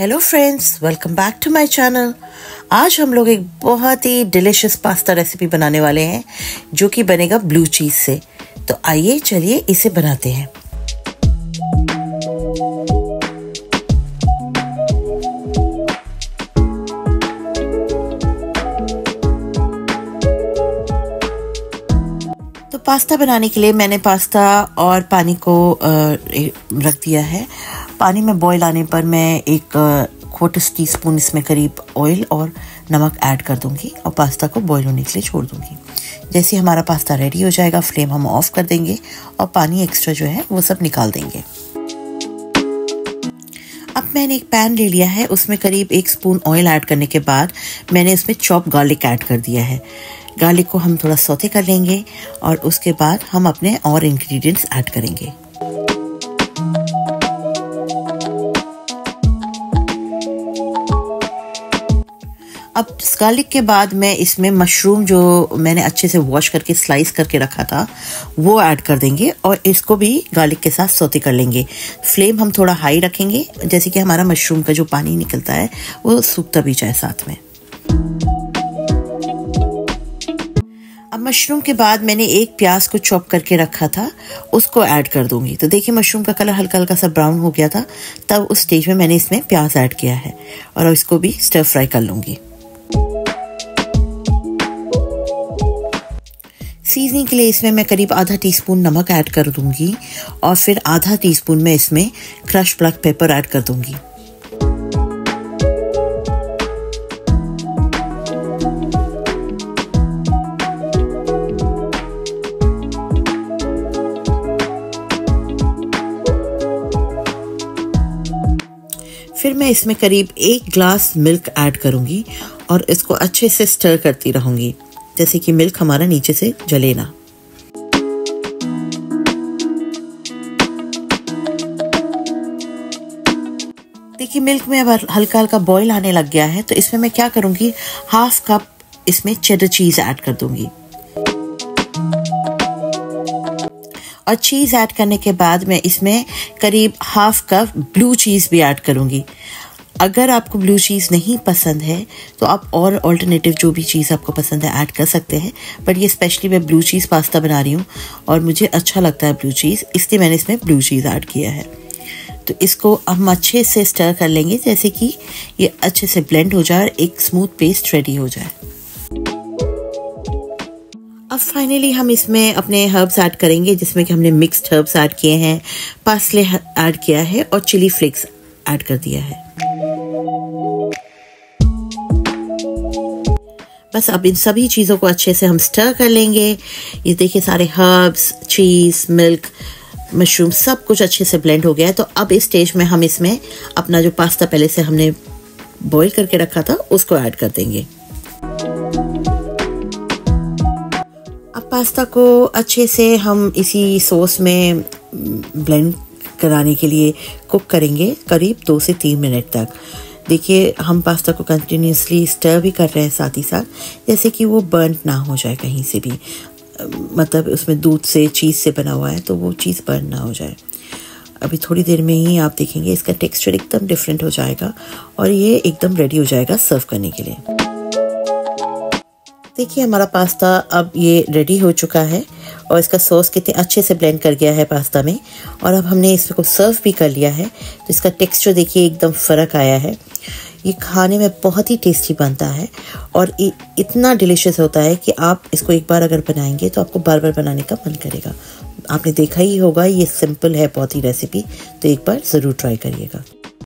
Hello friends welcome back to my channel आज हम लोग एक बहुत ही डिलिशियस पास्ता रेसिपी बनाने वाले हैं, जो कि बनेगा ब्लू चीज़ से। तो आइए चलिए इसे बनाते हैं। पास्ता बनाने के लिए मैंने पास्ता और पानी को रख दिया है। पानी में बॉईल आने पर मैं एक क्वार्टर टी स्पून इसमें करीब ऑयल और नमक ऐड कर दूँगी और पास्ता को बॉईल होने के लिए छोड़ दूँगी। जैसे हमारा पास्ता रेडी हो जाएगा फ्लेम हम ऑफ़ कर देंगे और पानी एक्स्ट्रा जो है वो सब निकाल देंगे। अब मैंने एक पैन ले लिया है, उसमें करीब एक स्पून ऑयल ऐड करने के बाद मैंने इसमें चॉप गार्लिक ऐड कर दिया है। गार्लिक को हम थोड़ा सौते कर लेंगे और उसके बाद हम अपने और इंग्रेडिएंट्स ऐड करेंगे। अब गार्लिक के बाद मैं इसमें मशरूम जो मैंने अच्छे से वॉश करके स्लाइस करके रखा था, वो ऐड कर देंगे और इसको भी गार्लिक के साथ सोते कर लेंगे। फ्लेम हम थोड़ा हाई रखेंगे, जैसे कि हमारा मशरूम का जो पानी निकलता है, वो सूखता भी जाए साथ में। मशरूम के बाद मैंने एक प्याज को चॉप करके रखा था, उसको ऐड कर दूँगी। तो देखिए, मशरूम का कलर हल्का हल्का सा ब्राउन हो गया था। तब उस स्टेज में मैंने इसमें प्याज ऐड किया है और इसको भी स्टर फ्राई कर लूँगी। सीजनिंग के लिए इसमें मैं करीब आधा टीस्पून नमक ऐड कर दूँगी और फिर आधा टीस्पून में इसमें क्रश ब्लैक पेपर ऐड कर दूँगी। फिर मैं इसमें करीब एक ग्लास मिल्क ऐड करूँगी और इसको अच्छे से स्टर करती रहूँगी, जैसे कि मिल्क हमारा नीचे से जले ना। देखिए मिल्क में अब हल्का हल्का बॉईल आने लग गया है तो इसमें मैं क्या करूँगी? हाफ़ कप इसमें चेडर चीज़ ऐड कर दूँगी। और चीज़ ऐड करने के बाद मैं इसमें करीब हाफ़ कप ब्लू चीज़ भी ऐड करूँगी। अगर आपको ब्लू चीज़ नहीं पसंद है तो आप और ऑल्टरनेटिव जो भी चीज़ आपको पसंद है ऐड कर सकते हैं। बट ये स्पेशली मैं ब्लू चीज़ पास्ता बना रही हूँ और मुझे अच्छा लगता है ब्लू चीज़ इसलिए मैंने इसमें ब्लू चीज़ ऐड किया है। तो इसको हम अच्छे से स्टर कर लेंगे, जैसे कि ये अच्छे से ब्लेंड हो जाए और एक स्मूथ पेस्ट रेडी हो जाए। अब फाइनली हम इसमें अपने हर्ब्स ऐड करेंगे, जिसमें कि हमने मिक्स्ड हर्ब्स ऐड किए हैं। पासले ऐड किया है और चिली फ्लेक्स ऐड कर दिया है। बस अब इन सभी चीज़ों को अच्छे से हम स्टर कर लेंगे। ये देखिए सारे हर्ब्स चीज़ मिल्क मशरूम सब कुछ अच्छे से ब्लेंड हो गया है। तो अब इस स्टेज में हम इसमें अपना जो पास्ता पहले से हमने बॉईल करके रखा था, उसको ऐड कर देंगे। पास्ता को अच्छे से हम इसी सॉस में ब्लेंड कराने के लिए कुक करेंगे करीब दो से तीन मिनट तक। देखिए, हम पास्ता को कंटिन्यूसली स्टर भी कर रहे हैं साथ ही साथ, जैसे कि वो बर्न ना हो जाए कहीं से भी। मतलब उसमें दूध से चीज़ से बना हुआ है तो वो चीज़ बर्न ना हो जाए। अभी थोड़ी देर में ही आप देखेंगे, इसका टेक्सचर एकदम डिफरेंट हो जाएगा और ये एकदम रेडी हो जाएगा सर्व करने के लिए। देखिए, हमारा पास्ता अब ये रेडी हो चुका है और इसका सॉस कितने अच्छे से ब्लेंड कर गया है पास्ता में। और अब हमने इसको सर्व भी कर लिया है। तो इसका टेक्सचर देखिए, एकदम फ़र्क आया है। ये खाने में बहुत ही टेस्टी बनता है और इतना डिलीशियस होता है कि आप इसको एक बार अगर बनाएँगे तो आपको बार बार बनाने का मन करेगा। आपने देखा ही होगा, ये सिंपल है बहुत ही रेसिपी तो एक बार ज़रूर ट्राई करिएगा।